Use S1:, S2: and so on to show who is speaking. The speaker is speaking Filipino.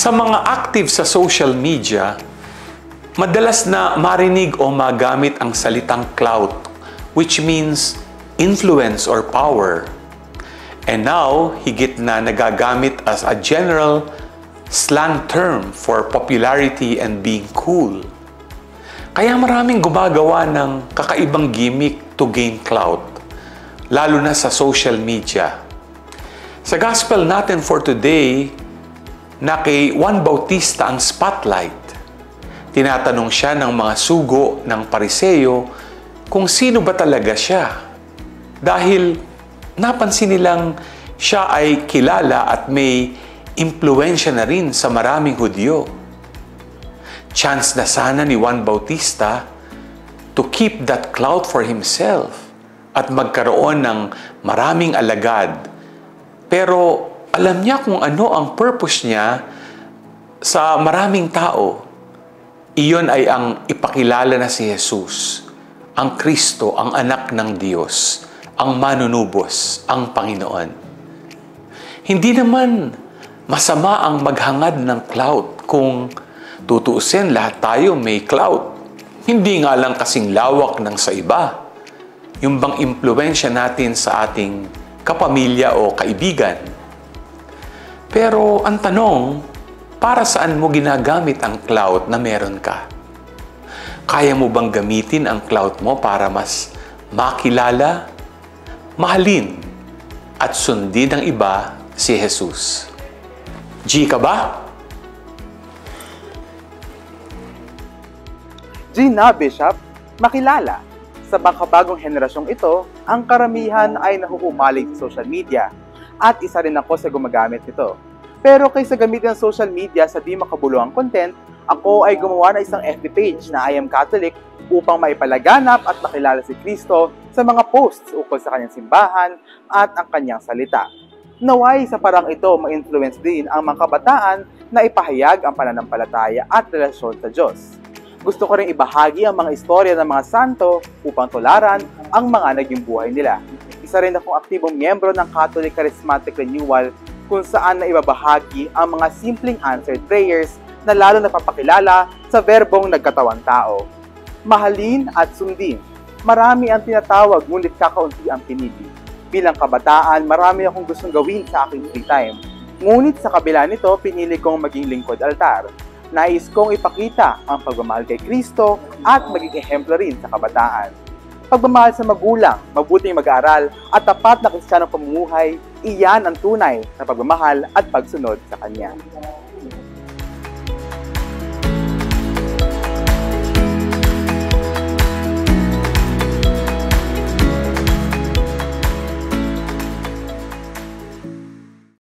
S1: Sa mga active sa social media, madalas na marinig o magamit ang salitang clout, which means influence or power. And now, higit na nagagamit as a general slang term for popularity and being cool. Kaya maraming gumagawa ng kakaibang gimmick to gain clout, lalo na sa social media. Sa gospel natin for today, na kay Juan Bautista ang spotlight. Tinatanong siya ng mga sugo ng pariseyo kung sino ba talaga siya. Dahil napansin nilang siya ay kilala at may impluensya na rin sa maraming Hudyo. Chance na sana ni Juan Bautista to keep that clout for himself at magkaroon ng maraming alagad. Pero alam niya kung ano ang purpose niya sa maraming tao. Iyon ay ang ipakilala na si Jesus, ang Kristo, ang anak ng Diyos, ang manunubos, ang Panginoon. Hindi naman masama ang maghangad ng cloud kung tutuusin lahat tayo may cloud. Hindi nga lang kasing lawak ng sa iba. Yung bang impluensya natin sa ating kapamilya o kaibigan pero ang tanong, para saan mo ginagamit ang cloud na meron ka? Kaya mo bang gamitin ang cloud mo para mas makilala, mahalin, at sundin ng iba si Jesus? G ka ba?
S2: G na, Bishop, makilala. Sa makabagong henerasyong ito, ang karamihan ay nahuhumaling sa social media at isa rin ako sa gumagamit nito. Pero kaysa gamitin ang social media sa di makabuluhang content, ako ay gumawa ng isang FB page na I am Catholic upang maipalaganap at makilala si Kristo sa mga posts ukol sa kanyang simbahan at ang kanyang salita. Naway sa parang ito ma-influence din ang mga kabataan na ipahayag ang pananampalataya at relasyon sa Diyos. Gusto ko rin ibahagi ang mga istorya ng mga santo upang tularan ang mga naging buhay nila isa rin akong aktibong miyembro ng Catholic Charismatic Renewal kung saan na ibabahagi ang mga simpleng answered prayers na lalo napapakilala sa verbong nagkatawang tao. Mahalin at sundin. Marami ang tinatawag ngunit kakaunti ang pinili. Bilang kabataan, marami akong gustong gawin sa aking free time. Ngunit sa kabila nito, pinili kong maging lingkod altar. Nais kong ipakita ang pagmamahal kay Kristo at maging ehemplo rin sa kabataan pagmamahal sa magulang, mabuting mag-aaral, at tapat na kristyanong pamumuhay, iyan ang tunay na pagmamahal at pagsunod sa Kanya.